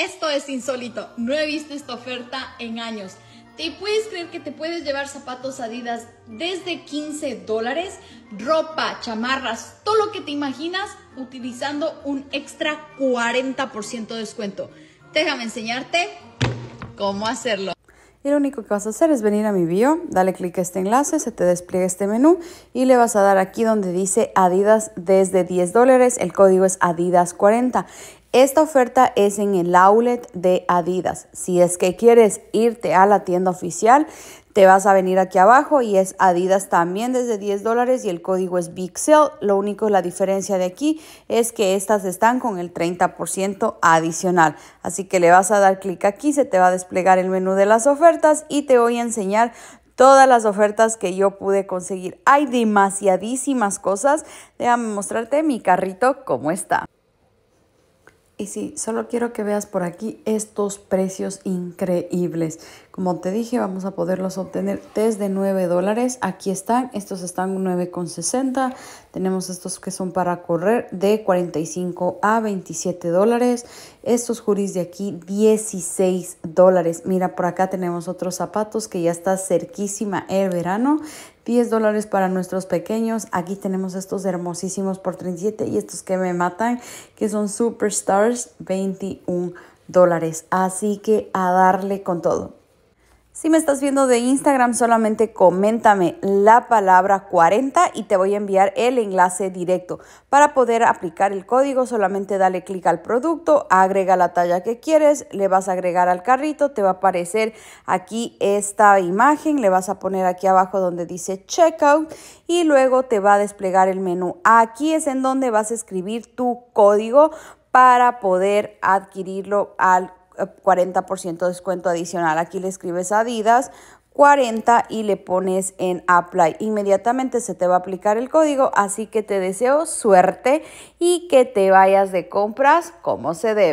Esto es insólito, no he visto esta oferta en años. ¿Te puedes creer que te puedes llevar zapatos Adidas desde 15 dólares? Ropa, chamarras, todo lo que te imaginas utilizando un extra 40% de descuento. Déjame enseñarte cómo hacerlo. Y lo único que vas a hacer es venir a mi bio, dale clic a este enlace, se te despliega este menú y le vas a dar aquí donde dice Adidas desde 10 dólares, el código es Adidas 40. Esta oferta es en el outlet de Adidas. Si es que quieres irte a la tienda oficial, te vas a venir aquí abajo y es Adidas también desde 10 dólares y el código es Big Sale. Lo único, la diferencia de aquí es que estas están con el 30% adicional. Así que le vas a dar clic aquí, se te va a desplegar el menú de las ofertas y te voy a enseñar todas las ofertas que yo pude conseguir. Hay demasiadísimas cosas. Déjame mostrarte mi carrito cómo está. Y sí, solo quiero que veas por aquí estos precios increíbles. Como te dije, vamos a poderlos obtener desde 9 dólares. Aquí están, estos están 9,60. Tenemos estos que son para correr de 45 a 27 dólares. Estos juris de aquí 16 dólares. Mira, por acá tenemos otros zapatos que ya está cerquísima el verano. 10 dólares para nuestros pequeños. Aquí tenemos estos hermosísimos por 37 y estos que me matan, que son Superstars, 21 dólares. Así que a darle con todo. Si me estás viendo de Instagram, solamente coméntame la palabra 40 y te voy a enviar el enlace directo. Para poder aplicar el código, solamente dale clic al producto, agrega la talla que quieres, le vas a agregar al carrito, te va a aparecer aquí esta imagen, le vas a poner aquí abajo donde dice checkout y luego te va a desplegar el menú. Aquí es en donde vas a escribir tu código para poder adquirirlo al 40% de descuento adicional. Aquí le escribes Adidas 40 y le pones en Apply. Inmediatamente se te va a aplicar el código, así que te deseo suerte y que te vayas de compras como se debe.